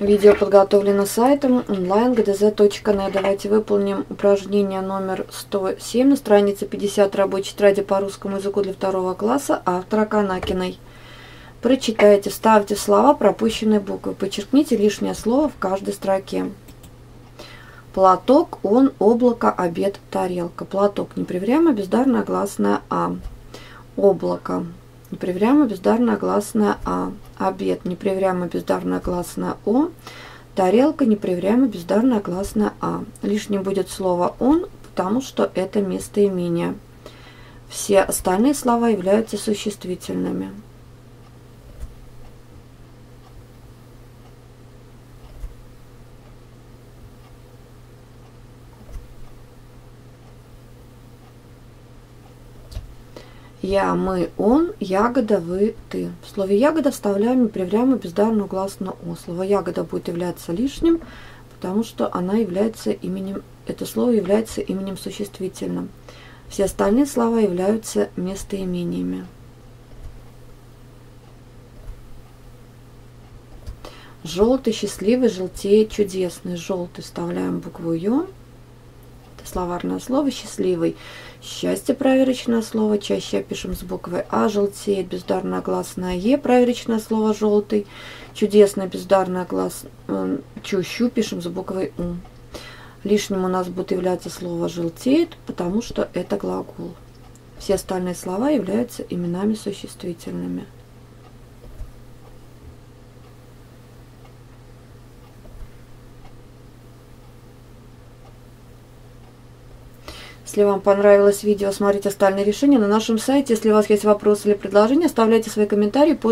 Видео подготовлено сайтом online.gdz.net. Давайте выполним упражнение номер 107 на странице 50 рабочей тетради по русскому языку для второго класса автора Канакиной. Прочитайте, ставьте слова пропущенные буквы, подчеркните лишнее слово в каждой строке. Платок, он, облако, обед, тарелка. Платок, неприврямо бездарная гласная А. Облако, неприврямо бездарная гласная А. Обед, неприврямо бездарная гласная О. Тарелка, неприврямо бездарная гласная А. Лишним будет слово «он», потому что это местоимение. Все остальные слова являются существительными. Я, мы, он, ягода, вы, ты. В слове ягода вставляем неприврямо бездарную гласную о. Слово ягода будет являться лишним, потому что она является именем, это слово является именем существительным. Все остальные слова являются местоимениями. Желтый, счастливый, желтеет, чудесный. Желтый вставляем букву Ё. Словарное слово «счастливый». Счастье – проверочное слово, чаще пишем с буквой А. Желтеет бездарное гласное Е, проверочное слово «желтый». Чудесное бездарное глас э, чущу пишем с буквой У. Лишним у нас будет являться слово «желтеет», потому что это глагол. Все остальные слова являются именами существительными. Если вам понравилось видео, смотрите остальные решения на нашем сайте. Если у вас есть вопросы или предложения, оставляйте свои комментарии под